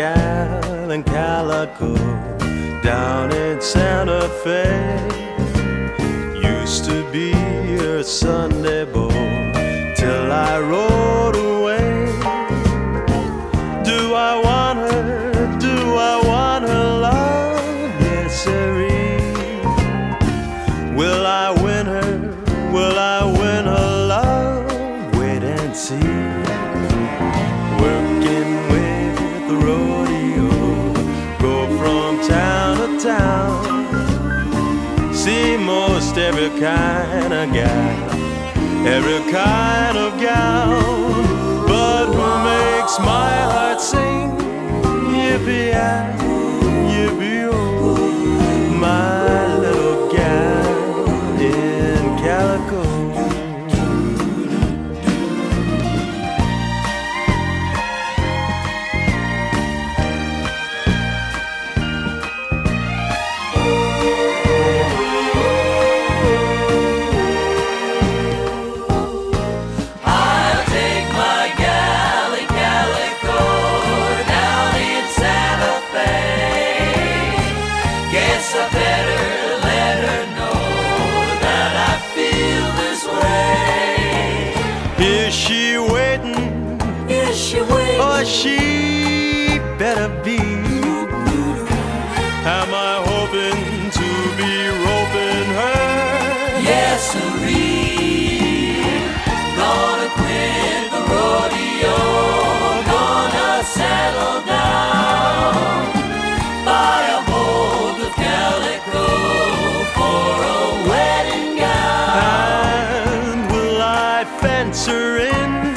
gal in calico down in Santa Fe. Used to be her Sunday beau till I rode town. See most every kind of gal, every kind of gal. But who makes my heart sing? Yippee Is she waiting? Is she waiting? Or she better be? Am I hoping to be roping her? Yes, surrender.